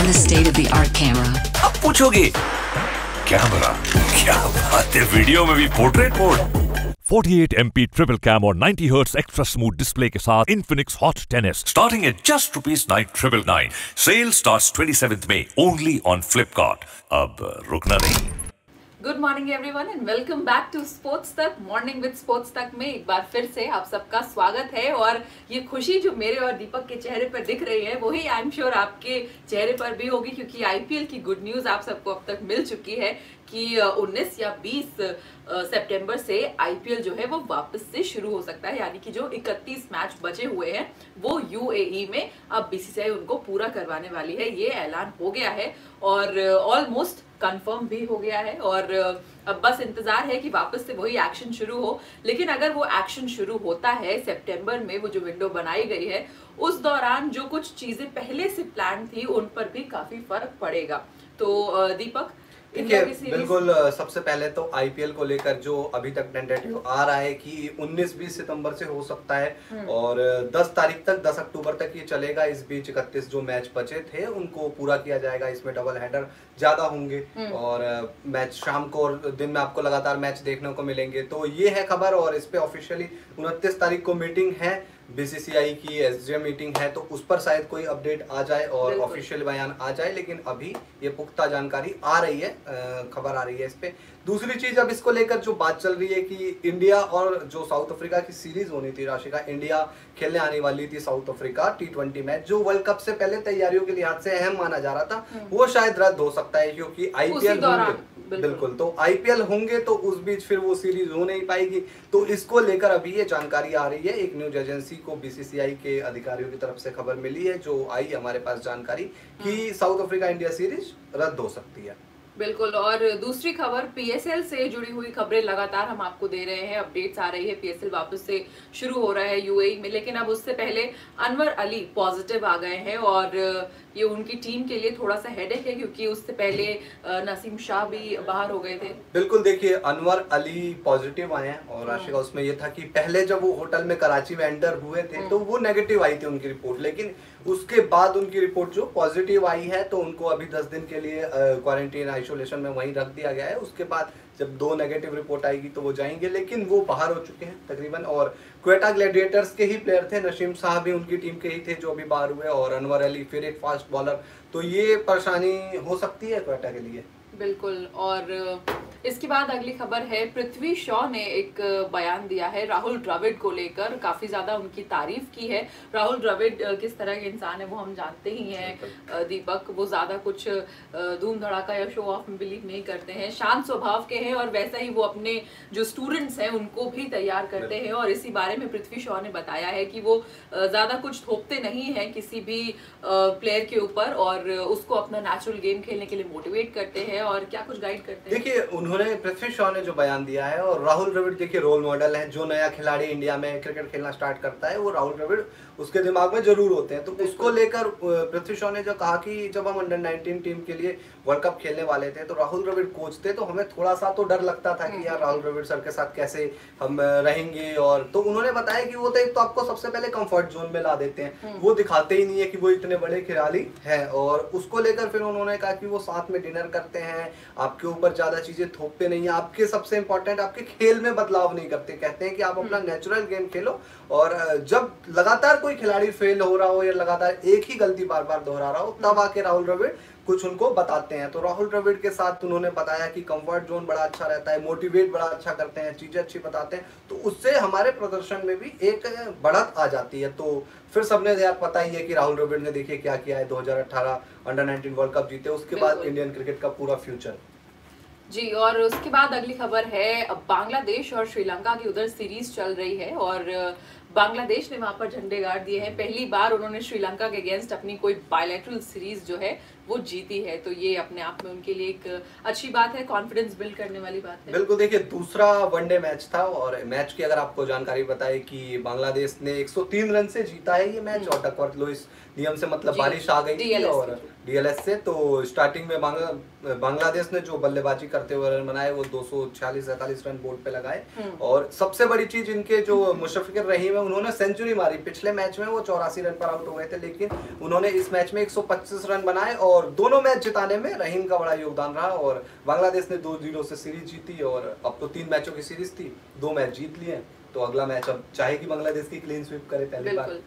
and a state-of-the-art camera. अब पूछोगे camera क्या बात है वीडियो में भी portrait mode 48 MP triple cam और 90 Hz extra smooth display के साथ Infinix Hot 10s starting at just rupees nine triple nine. Sale starts 27th May only on Flipkart. अब रुकना नहीं good morning everyone and welcome back to sports Tak morning with sports Tak में एक बार फिर से आप सबका स्वागत है और ये खुशी जो मेरे और दीपक के चेहरे पर दिख रही है, वही आई एम श्योर आपके चेहरे पर भी होगी, क्योंकि आईपीएल की गुड न्यूज़ आप सबको अब तक मिल चुकी है कि 19 या 20 सितंबर से आईपीएल जो है वो वापस से शुरू हो सकता है, यानी कि जो 31 मैच बचे हुए हैं, वो यूएई में अब बीसीसीआई उनको पूरा करवाने वाली है, ये ऐलान हो गया है और ऑलमोस्ट कंफर्म भी हो गया है और अब बस इंतज़ार है कि वापस से वही एक्शन शुरू हो। लेकिन अगर वो एक्शन शुरू होता है सितंबर में वो जो विंडो बनाई गई है, उस दौरान जो कुछ चीज़ें पहले से प्लान थी, उन पर भी काफ़ी फ़र्क पड़ेगा। तो दीपक देखिए बिल्कुल सबसे पहले तो आईपीएल को लेकर जो अभी तक टेंटेटिव आ रहा है कि 19-20 सितंबर से हो सकता है हम्म। और 10 तारीख तक 10 अक्टूबर तक ये चलेगा। इस बीच इकतीस जो मैच बचे थे उनको पूरा किया जाएगा। इसमें डबल हेडर ज़्यादा होंगे हम्म। और मैच शाम को और दिन में आपको लगातार मैच देखने को मिलेंगे। तो ये है खबर और इस पे ऑफिशियली उनतीस तारीख को मीटिंग है। बीसीसीआई की एस मीटिंग है तो उस पर शायद कोई अपडेट आ जाए और ऑफिशियल बयान आ जाए लेकिन अभी ये पुख्ता जानकारी आ रही है खबर आ रही है इस पे। दूसरी चीज़ अब इसको लेकर जो बात चल रही है कि इंडिया और जो साउथ अफ्रीका की सीरीज़ होनी थी राशि का इंडिया खेलने आने वाली थी South Africa T twenty match जो वर्ल्ड कप से पहले तैयारियों के लिहाज से अहम माना जा रहा था वो शायद रद्द हो सकता है क्योंकि आईपीएल बिल्कुल। बिल्कुल तो आईपीएल होंगे तो उस बीच फिर वो सीरीज़ हो नहीं पाएगी। तो इसको लेकर अभी ये जानकारी आ रही है एक न्यूज़ एजेंसी को बीसीसीआई के अधिकारियों की तरफ़ से खबर मिली है जो आई हमारे पास जानकारी कि साउथ अफ्रीका इंडिया सीरीज़ रद्द हो सकती है। बिल्कुल और दूसरी खबर पीएसएल से जुड़ी हुई खबरें लगातार हम आपको दे रहे हैं अपडेट्स आ रही है पीएसएल वापस से शुरू हो रहा है यूएई में लेकिन अब उससे पहले अनवर अली पॉजिटिव आ गए हैं और ये उनकी टीम के लिए थोड़ा सा हेडेक है क्योंकि उससे पहले नसीम शाह भी बाहर हो गए थे। बिल्कुल देखिए अनवर अली पॉजिटिव आए हैं और राशि का उसमें ये था कि पहले जब वो होटल में कराची में एंटर हुए थे तो वो नेगेटिव आई थी उनकी रिपोर्ट लेकिन उसके बाद उनकी रिपोर्ट जो पॉजिटिव आई है तो उनको अभी दस दिन के लिए क्वारंटीन आइसोलेशन में वहीं रख दिया गया है। उसके बाद जब दो नेगेटिव रिपोर्ट आएगी तो वो जाएँगे, लेकिन वो बाहर हो चुके हैं तकरीबन। और क्वेटा ग्लेडिएटर्स के ही प्लेयर थे नशीम शाह भी उनकी टीम के ही थे जो अभी बाहर हुए, और अनवर अली फिर एक फास्ट बॉलर तो ये परेशानी हो सकती है क्वेटा के लिए? बिल्कुल। और इसके बाद अगली खबर है पृथ्वी शॉ ने एक बयान दिया है राहुल द्रविड को लेकर। काफ़ी ज़्यादा उनकी तारीफ़ की है। राहुल द्रविड किस तरह के इंसान है वो हम जानते ही हैं दीपक। वो ज़्यादा कुछ धूम धड़ाका या शो ऑफ़ में बिलीव नहीं करते हैं। शांत स्वभाव के हैं और वैसा ही वो अपने जो स्टूडेंट्स हैं उनको भी तैयार करते हैं। और इसी बारे में पृथ्वी शॉ ने बताया है कि वो ज़्यादा कुछ थोपते नहीं है किसी भी प्लेयर के ऊपर और उसको अपना नेचुरल गेम खेलने के लिए मोटिवेट करते हैं। और क्या कुछ गाइड करते हैं? देखिए उन्होंने पृथ्वी शॉ ने जो बयान दिया है और राहुल द्रविड़ देखिए रोल मॉडल है। जो नया खिलाड़ी इंडिया में क्रिकेट खेलना स्टार्ट करता है वो राहुल द्रविड़ उसके दिमाग में ज़रूर होते हैं। तो उसको लेकर पृथ्वी शॉ ने जो कहा कि जब हम अंडर 19 टीम के लिए वर्ल्ड कप खेलने वाले थे तो राहुल द्रविड़ कोच थे तो हमें थोड़ा सा तो डर लगता था कि यार राहुल द्रविड़ सर के साथ कैसे हम रहेंगे और तो उन्होंने बताया कि वो तो एक तो आपको सबसे पहले कंफर्ट जोन में ला देते हैं। वो दिखाते ही नहीं है कि वो इतने बड़े खिलाड़ी हैं और उसको लेकर फिर उन्होंने कहा कि वो साथ में डिनर करते हैं आपके ऊपर ज़्यादा चीज़ें थोपते नहीं है आपके सबसे इंपॉर्टेंट आपके खेल में बदलाव नहीं करते। कहते हैं कि आप अपना नेचुरल गेम खेलो और जब लगातार कोई खिलाड़ी फेल हो रहा हो या लगातार एक ही गलती बार बार दोहरा रहा हो तब आके राहुल द्रविड़ कुछ उनको बताते हैं। तो राहुल द्रविड़ के साथ उन्होंने बताया कि कंफर्ट जोन बड़ा अच्छा रहता है मोटिवेट बड़ा अच्छा करते हैं चीज़ें अच्छी बताते हैं। तो उससे हमारे प्रदर्शन में भी एक बढ़त आ जाती है। तो फिर सबने यार पता ही है कि राहुल द्रविड़ ने देखिए क्या किया है 2018 अंडर 19 वर्ल्ड कप जीते उसके बाद इंडियन क्रिकेट का पूरा फ्यूचर जी और उसके बाद अगली खबर है अब बांग्लादेश और श्रीलंका की उधर सीरीज़ चल रही है और बांग्लादेश ने वहाँ पर झंडे गाड़ दिए हैं। पहली बार उन्होंने श्रीलंका के अगेंस्ट अपनी कोई बायलैटरल सीरीज़ जो है वो जीती है तो ये अपने आप में उनके लिए एक अच्छी बात है कॉन्फिडेंस बिल्ड करने वाली बात है। बिल्कुल देखिए दूसरा वनडे मैच था और मैच की अगर आपको जानकारी बताए कि बांग्लादेश ने 103 रन से जीता है ये मैच और डकवर्थ लुइस नियम से मतलब बारिश आ गई थी और डीएलएस से तो स्टार्टिंग में बांग्ला बांग्लादेश ने जो बल्लेबाजी करते हुए रन बनाए वो 246 सैतालीस रन बोर्ड पे लगाए। और सबसे बड़ी चीज़ इनके जो मुशफिकर रहीम है उन्होंने सेंचुरी मारी। पिछले मैच में वो चौरासी रन पर आउट हो गए थे लेकिन उन्होंने इस मैच में 125 रन बनाए और और दोनों मैच जिताने में रहीम का बड़ा योगदान रहा और बांग्लादेश ने दो ज़ीरो से सीरीज़ जीती और अब तो तीन मैचों की सीरीज़ थी, दो मैच जीत लिए तो अगला मैच अब चाहे कि बांग्लादेश की क्लीन स्वीप करे पहली बार।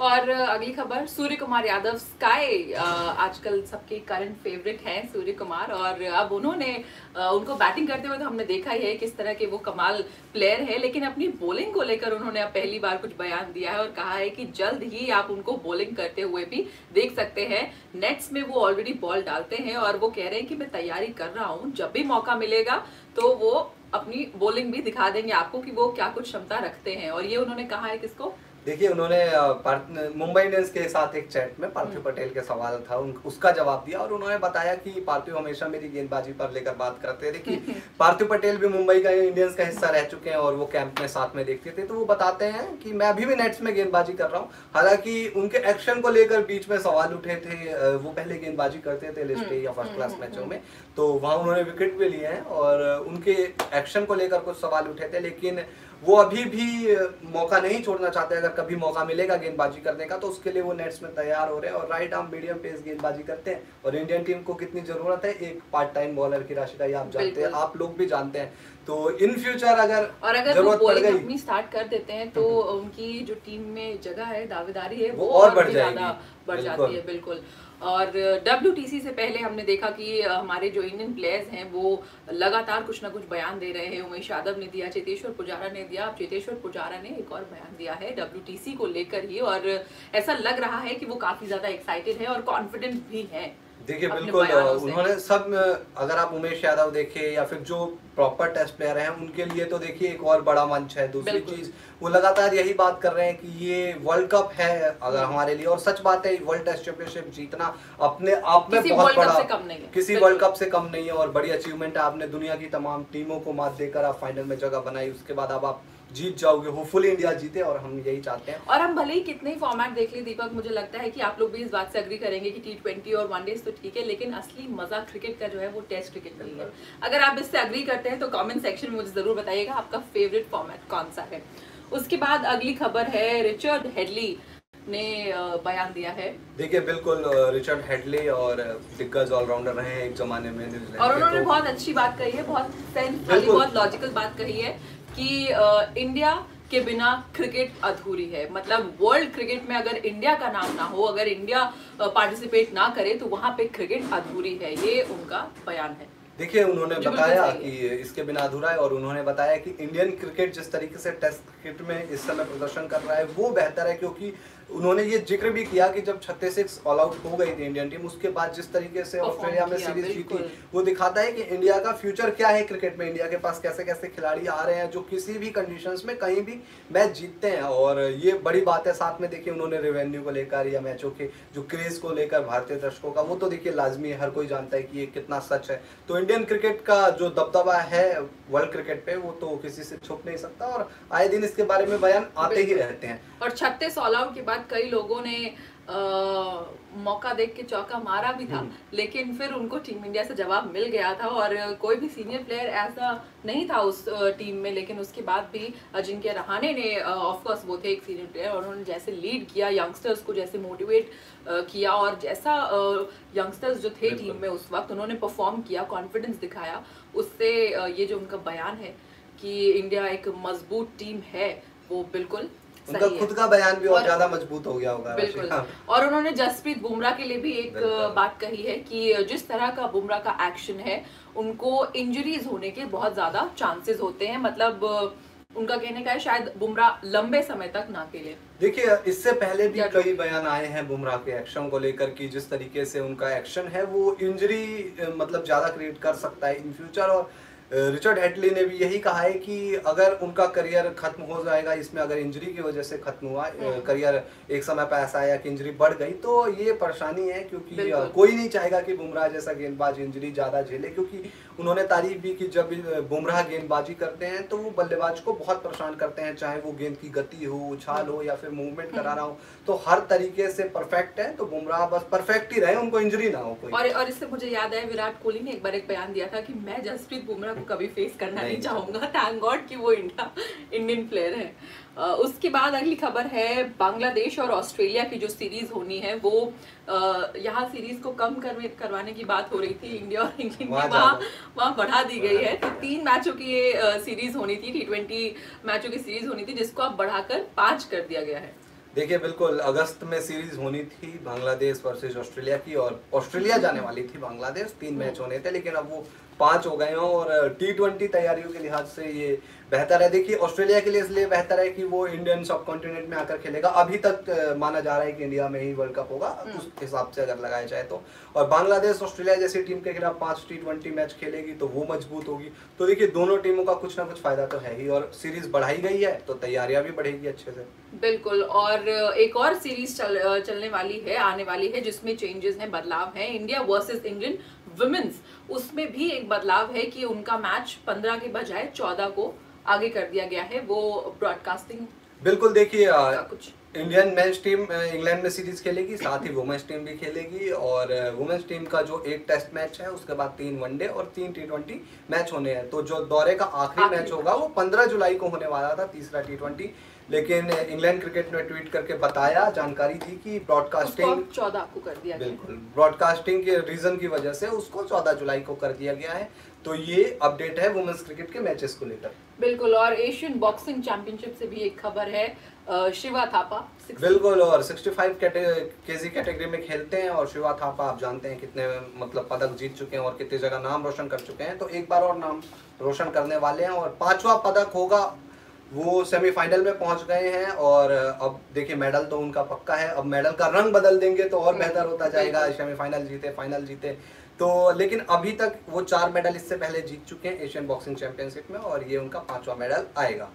और अगली खबर सूर्य कुमार यादव स्काई आजकल सबके करंट फेवरेट हैं सूर्य कुमार और अब उन्होंने उनको बैटिंग करते हुए तो हमने देखा ही है किस तरह के वो कमाल प्लेयर है, लेकिन अपनी बॉलिंग को लेकर उन्होंने अब पहली बार कुछ बयान दिया है और कहा है कि जल्द ही आप उनको बॉलिंग करते हुए भी देख सकते हैं। नेट्स में वो ऑलरेडी बॉल डालते हैं और वो कह रहे हैं कि मैं तैयारी कर रहा हूँ, जब भी मौका मिलेगा तो वो अपनी बॉलिंग भी दिखा देंगे आपको कि वो क्या कुछ क्षमता रखते हैं और ये उन्होंने कहा है किसको? देखिए उन्होंने मुंबई इंडियंस के साथ एक चैट में पार्थिव पटेल के सवाल था उन, उसका जवाब दिया और उन्होंने बताया कि पार्थिव हमेशा मेरी गेंदबाजी पर लेकर बात करते थे कि पार्थिव पटेल भी मुंबई का इंडियंस का हिस्सा रह चुके हैं और वो कैंप में साथ में देखते थे। तो वो बताते हैं कि मैं अभी भी नेट्स में गेंदबाजी कर रहा हूँ। हालाँकि उनके एक्शन को लेकर बीच में सवाल उठे थे वो पहले गेंदबाजी करते थे लिस्ट या फ़र्स्ट क्लास मैचों में। तो वहाँ उन्होंने विकेट भी लिए हैं और उनके एक्शन को लेकर कुछ सवाल उठे थे लेकिन वो अभी भी मौका नहीं छोड़ना चाहते अगर कभी मौका मिलेगा गेंदबाजी करने का तो उसके लिए वो नेट्स में तैयार हो रहे हैं और राइट आर्म मीडियम पेस गेंदबाजी करते हैं। और इंडियन टीम को कितनी ज़रूरत है? एक पार्ट टाइम बॉलर की राशि का ये आप जानते हैं आप लोग भी जानते हैं। तो इन फ्यूचर अगर और अगर वो ज़रूरत पड़ बॉलिंग गई अपनी स्टार्ट कर देते हैं तो उनकी जो टीम में जगह है दावेदारी है वो वो, और और बढ़ जाएगी। बढ़ जाती है बिल्कुल। और डब्ल्यूटीसी से पहले हमने देखा कि हमारे जो इंडियन प्लेयर्स हैं, वो लगातार कुछ ना कुछ बयान दे रहे हैं। उमेश यादव ने दिया, चेतेश्वर पुजारा ने दिया। अब चेतेश्वर पुजारा ने एक और बयान दिया है डब्ल्यूटीसी को लेकर ही और ऐसा लग रहा है कि वो काफ़ी ज़्यादा एक्साइटेड है और कॉन्फिडेंट भी है। देखिए बिल्कुल उन्होंने सब अगर आप उमेश यादव देखें या फिर जो प्रॉपर टेस्ट प्लेयर हैं उनके लिए तो देखिए एक और बड़ा मंच है। दूसरी चीज़ वो लगातार यही बात कर रहे हैं कि ये वर्ल्ड कप है अगर हमारे लिए। और सच बात है वर्ल्ड टेस्ट चैंपियनशिप जीतना अपने आप में बहुत बड़ा। किसी वर्ल्ड कप से कम नहीं है और बड़ी अचीवमेंट है। आपने दुनिया की तमाम टीमों को मात देकर आप फाइनल में जगह बनाई उसके बाद अब आप जीत जाओगे होपफुली इंडिया जीते और हम यही चाहते हैं। और हम भले ही कितने ही फॉर्मेट देख ले दीपक मुझे लगता है कि आप लोग भी इस बात से अग्री करेंगे कि टी ट्वेंटी और वनडे तो ठीक है लेकिन असली मज़ा क्रिकेट का जो है वो टेस्ट क्रिकेट में ही है। अगर आप इससे अग्री करते हैं तो कमेंट सेक्शन में मुझे ज़रूर बताइएगा आपका फेवरेट फॉर्मेट कौन सा है। उसके बाद अगली खबर है रिचर्ड हेडली ने बयान दिया है। देखिए बिल्कुल रिचर्ड हेडली और दिग्गज ऑलराउंडर रहे हैं एक जमाने में और उन्होंने तो- बहुत अच्छी बात कही है बहुत बहुत लॉजिकल बात कही है। कि इंडिया के बिना क्रिकेट अधूरी है। मतलब वर्ल्ड क्रिकेट में अगर इंडिया का नाम ना हो अगर इंडिया पार्टिसिपेट ना करे तो वहाँ पे क्रिकेट अधूरी है। ये उनका बयान है। देखिए उन्होंने बताया कि इसके बिना अधूरा है और उन्होंने बताया कि इंडियन क्रिकेट जिस तरीके से टेस्ट क्रिकेट में इस समय प्रदर्शन कर रहा है वो बेहतर है क्योंकि उन्होंने ये ज़िक्र भी किया कि जब 36 ऑल आउट हो गई थी इंडियन टीम उसके बाद जिस तरीके से ऑस्ट्रेलिया में सीरीज़ जीती वो दिखाता है कि इंडिया का फ्यूचर क्या है क्रिकेट में? इंडिया के पास कैसे कैसे खिलाड़ी आ रहे हैं जो किसी भी कंडीशंस में कहीं भी मैच जीतते हैं। और ये बड़ी बात है साथ में देखिए उन्होंने रेवेन्यू को लेकर या मैचों के जो क्रेज को लेकर भारतीय दर्शकों का वो तो देखिए लाजमी है हर कोई जानता है कि ये कितना सच है। तो इंडियन क्रिकेट का जो दबदबा है वर्ल्ड क्रिकेट पे वो तो किसी से छुप नहीं सकता और आए दिन इसके बारे में बयान आते ही रहते हैं। और 36 ऑल आउट के बाद कई लोगों ने अ, मौका देख के चौका मारा भी था। लेकिन फिर उनको टीम इंडिया से जवाब मिल गया था और कोई भी सीनियर प्लेयर ऐसा नहीं था उस टीम में। लेकिन उसके बाद भी अजिंक्य रहाणे ने ऑफ़ कोर्स वो थे एक सीनियर प्लेयर और उन्होंने जैसे लीड किया यंगस्टर्स को जैसे मोटिवेट किया और जैसा यंगस्टर्स जो थे टीम में उस वक्त उन्होंने परफॉर्म किया कॉन्फिडेंस दिखाया। उससे ये जो उनका बयान है कि इंडिया एक मज़बूत टीम है वो बिल्कुल उनका खुद का बयान भी और ज़्यादा मज़बूत हो गया होगा बिल्कुल हाँ। और उन्होंने जसप्रीत बुमराह के लिए भी एक बात कही है कि जिस तरह का बुमराह का एक्शन है उनको इंजरीज होने के बहुत ज़्यादा चांसेस होते हैं। मतलब उनका कहने का है शायद बुमराह लंबे समय तक ना खेले। देखिए इससे पहले भी कई बयान आए हैं बुमराह के एक्शन को लेकर कि जिस तरीके से उनका एक्शन है वो इंजरी मतलब ज़्यादा क्रिएट कर सकता है इन फ्यूचर और रिचर्ड हेटली ने भी यही कहा है कि अगर उनका करियर खत्म हो जाएगा इसमें अगर इंजरी की वजह से खत्म हुआ हम्म। करियर एक समय पर ऐसा आया कि इंजरी बढ़ गई तो ये परेशानी है क्योंकि कोई नहीं चाहेगा कि बुमराह जैसा गेंदबाज इंजरी ज़्यादा झेले क्योंकि उन्होंने तारीफ़ भी की जब बुमराह गेंदबाजी करते हैं तो वो बल्लेबाज को बहुत परेशान करते हैं चाहे वो गेंद की गति हो उछाल हो या फिर मूवमेंट करा रहा हो तो हर तरीके से परफेक्ट है तो बुमराह बस परफेक्ट ही रहे उनको इंजरी ना हो कोई। और और इससे मुझे याद है विराट कोहली ने एक बार एक बयान दिया था कि मैं जसप्रीत बुमराह को कभी फेस करना नहीं, नहीं। चाहूँगा। थैंक गॉड कि वो इंडिया इंडियन प्लेयर है। उसके बाद अगली खबर है बांग्लादेश और ऑस्ट्रेलिया की जो सीरीज़ होनी है वो यहाँ सीरीज़ को कम करवे करवाने की बात हो रही थी इंडिया और इंग्लैंड की। वहाँ वहाँ बढ़ा दी गई है। तो तीन मैचों की ये सीरीज़ होनी थी टी ट्वेंटी मैचों की सीरीज़ होनी थी जिसको अब बढ़ाकर पाँच कर दिया गया है। देखिए बिल्कुल अगस्त में सीरीज़ होनी थी बांग्लादेश वर्सेस ऑस्ट्रेलिया की और ऑस्ट्रेलिया जाने वाली थी बांग्लादेश। तीन मैच होने थे लेकिन अब वो पाँच हो गए हैं और टी ट्वेंटी तैयारियों के लिहाज से ये बेहतर है। देखिए ऑस्ट्रेलिया के लिए इसलिए बेहतर है कि वो इंडियन सब कॉन्टिनेंट में आकर खेलेगा। अभी तक माना जा रहा है कि इंडिया में ही वर्ल्ड कप होगा उस हिसाब से अगर लगाया जाए तो। और बांग्लादेश ऑस्ट्रेलिया जैसी टीम के खिलाफ पाँच टी ट्वेंटी मैच खेलेगी तो वो मज़बूत होगी। तो देखिए दोनों टीमों का कुछ ना कुछ फ़ायदा तो है ही और सीरीज़ बढ़ाई गई है तो तैयारियाँ भी बढ़ेगी अच्छे से। बिल्कुल और एक और सीरीज़ चल चलने वाली है आने वाली है जिसमें चेंजेस हैं बदलाव है। इंडिया वर्सेस इंग्लैंड वुमेन्स उसमें भी एक बदलाव है कि उनका मैच 15 के बजाय 14 को आगे कर दिया गया है वो ब्रॉडकास्टिंग बिल्कुल देखिए कुछ। इंडियन मेंस टीम इंग्लैंड में सीरीज़ खेलेगी साथ ही वुमेन्स टीम भी खेलेगी और वुमेन्स टीम का जो एक टेस्ट मैच है उसके बाद तीन वनडे और तीन टी ट्वेंटी मैच होने हैं। तो जो दौरे का आखिरी मैच होगा वो पंद्रह जुलाई को होने वाला था तीसरा टी ट्वेंटी लेकिन इंग्लैंड क्रिकेट ने ट्वीट करके बताया जानकारी थी कि ब्रॉडकास्टिंग चौदह को कर दिया बिल्कुल। ब्रॉडकास्टिंग के रीजन की वजह से उसको 14 जुलाई को कर दिया गया है। तो ये अपडेट है वुमेन्स क्रिकेट के मैचेस को लेकर। बिल्कुल और एशियन बॉक्सिंग चैंपियनशिप से भी एक खबर है शिवा थापा बिल्कुल और 65 केजी कैटेगरी में खेलते हैं और शिवा थापा आप जानते हैं कितने मतलब पदक जीत चुके हैं और कितनी जगह नाम रोशन कर चुके हैं। तो एक बार और नाम रोशन करने वाले हैं और पांचवा पदक होगा वो सेमीफाइनल में पहुँच गए हैं और अब देखिए मेडल तो उनका पक्का है। अब मेडल का रंग बदल देंगे तो और बेहतर होता जाएगा। सेमीफाइनल जीते फाइनल जीते। तो लेकिन अभी तक वो चार मेडल इससे पहले जीत चुके हैं एशियन बॉक्सिंग चैंपियनशिप में और ये उनका पांचवा मेडल आएगा।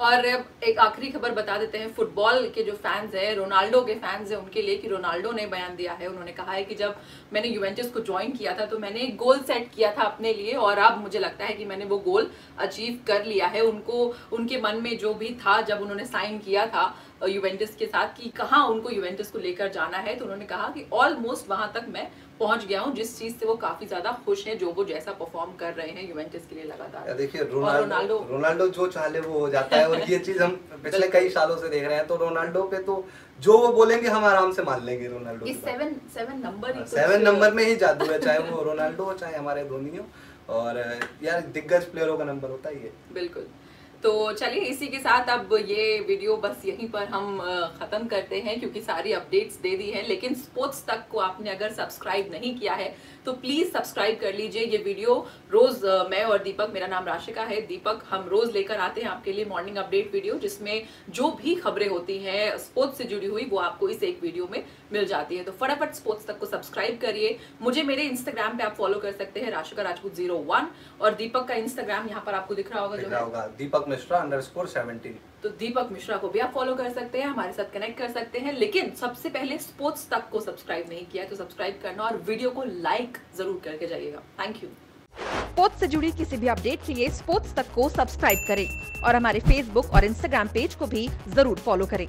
और एक आखिरी खबर बता देते हैं, फुटबॉल के जो फैंस हैं, रोनाल्डो के फैंस हैं उनके लिए कि रोनाल्डो ने बयान दिया है। उन्होंने कहा है कि जब मैंने यूवेंटस को ज्वाइन किया था तो मैंने एक गोल सेट किया था अपने लिए और अब मुझे लगता है कि मैंने वो गोल अचीव कर लिया है। उनको, उनके मन में जो भी था जब उन्होंने साइन किया था यूवेंटस के साथ कि कहाँ उनको यूवेंटस को लेकर जाना है तो उन्होंने कहा कि ऑलमोस्ट वहाँ तक मैं पहुँच गया हूँ जिस चीज़ से वो काफ़ी ज़्यादा खुश हैं जो वो जैसा परफॉर्म कर रहे हैं यूवेंटस के लिए लगातार। देखिए रोनाल्डो रोनाल्डो जो चाहे वो हो जाता है और ये चीज़ हम पिछले कई सालों से देख रहे हैं तो रोनाल्डो पे तो जो वो बोलेंगे हम आराम से मान लेंगे Ronaldo seven seven number seven number में ही जादू है चाहे वो रोनाल्डो हो चाहे हमारे धोनी हो और यार दिग्गज प्लेयरों का नंबर होता ही है बिल्कुल। तो चलिए इसी के साथ अब ये वीडियो बस यहीं पर हम खत्म करते हैं क्योंकि सारी अपडेट्स दे दी है लेकिन स्पोर्ट्स तक को आपने अगर सब्सक्राइब नहीं किया है तो प्लीज़ सब्सक्राइब कर लीजिए ये वीडियो रोज मैं और दीपक मेरा नाम राशिका है। दीपक हम रोज लेकर आते हैं आपके लिए मॉर्निंग अपडेट वीडियो जिसमें जो भी खबरें होती हैं स्पोर्ट्स से जुड़ी हुई वो आपको इस एक वीडियो में मिल जाती है। तो फटाफट स्पोर्ट्स तक को सब्सक्राइब करिए। मुझे मेरे इंस्टाग्राम पे आप फॉलो कर सकते हैं राशिका राजपूत ज़ीरो और दीपक का इंस्टाग्राम यहाँ पर आपको दिख रहा होगा जो होगा। Deepak Mishra under score seventeen तो दीपक मिश्रा को भी आप फॉलो कर सकते हैं हमारे साथ कनेक्ट कर सकते हैं लेकिन सबसे पहले स्पोर्ट्स तक को सब्सक्राइब नहीं किया तो सब्सक्राइब करना और वीडियो को लाइक ज़रूर करके जाइएगा। थैंक यू स्पोर्ट्स से जुड़ी किसी भी अपडेट के लिए स्पोर्ट्स तक को सब्सक्राइब करें और हमारे फेसबुक और इंस्टाग्राम पेज को भी ज़रूर फॉलो करें।